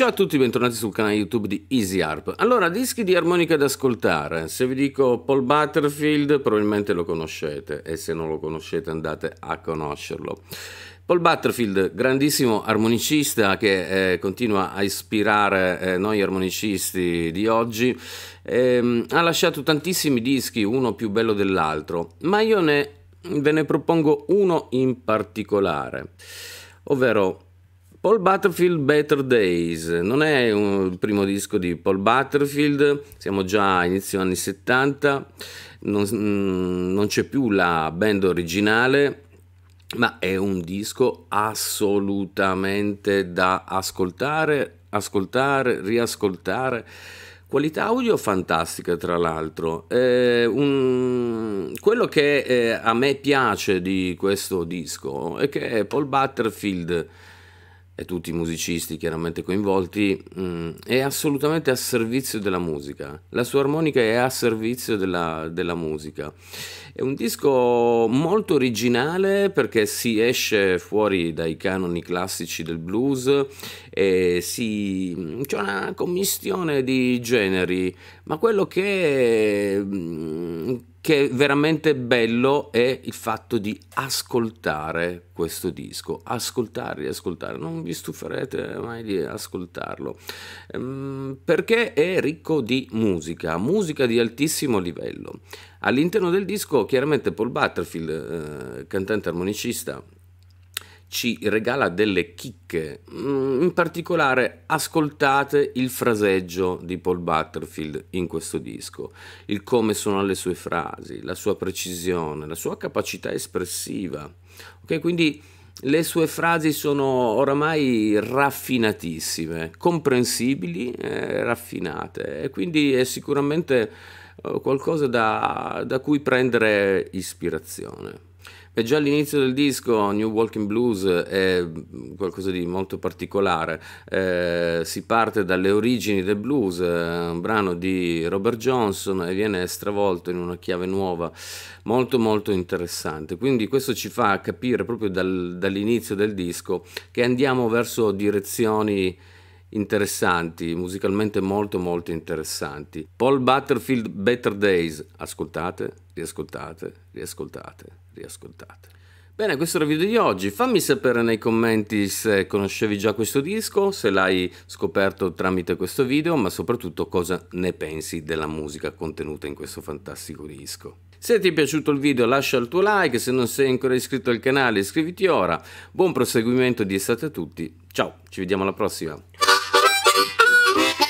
Ciao a tutti, bentornati sul canale YouTube di Easy Harp. Allora, dischi di armonica da ascoltare. Se vi dico Paul Butterfield, probabilmente lo conoscete e se non lo conoscete andate a conoscerlo. Paul Butterfield, grandissimo armonicista che eh, continua a ispirare eh, noi armonicisti di oggi, eh, ha lasciato tantissimi dischi, uno più bello dell'altro, ma io ne, ve ne propongo uno in particolare, ovvero Paul Butterfield Better Days non è un, il primo disco di Paul Butterfield, siamo già a inizio anni 70, non, mm, non c'è più la band originale, ma è un disco assolutamente da ascoltare, ascoltare, riascoltare. Qualità audio fantastica, tra l'altro. Eh, un... Quello che eh, a me piace di questo disco è che Paul Butterfield e tutti i musicisti chiaramente coinvolti, mh, mm, è assolutamente a servizio della musica. La sua armonica è a servizio della, della musica. È un disco molto originale perché si esce fuori dai canoni classici del blues e si, c'è una commistione di generi, ma quello che mm, che è veramente bello è il fatto di ascoltare questo disco, ascoltare, ascoltare, non vi stuferete mai di ascoltarlo, ehm, perché è ricco di musica, musica di altissimo livello. All'interno del disco chiaramente Paul Butterfield, eh, cantante armonicista, ci regala delle chicche, mm, in particolare ascoltate il fraseggio di Paul Butterfield in questo disco, il come suona le sue frasi, la sua precisione, la sua capacità espressiva. Ok, quindi le sue frasi sono oramai raffinatissime, comprensibili e raffinate e quindi è sicuramente eh, qualcosa da, da cui prendere ispirazione. Beh, già all'inizio del disco New Walking Blues è qualcosa di molto particolare, eh, si parte dalle origini del blues, eh, un brano di Robert Johnson e viene stravolto in una chiave nuova, molto molto interessante. Quindi questo ci fa capire proprio dal, dall'inizio del disco che andiamo verso direzioni interessanti, musicalmente molto molto interessanti. Paul Butterfield Better Days, ascoltate, riascoltate, riascoltate riascoltate. Bene, questo era il video di oggi. Fammi sapere nei commenti se conoscevi già questo disco, se l'hai scoperto tramite questo video, ma soprattutto cosa ne pensi della musica contenuta in questo fantastico disco. Se ti è piaciuto il video lascia il tuo like, se non sei ancora iscritto al canale iscriviti ora. Buon proseguimento di estate a tutti. Ciao, ci vediamo alla prossima. Thank you.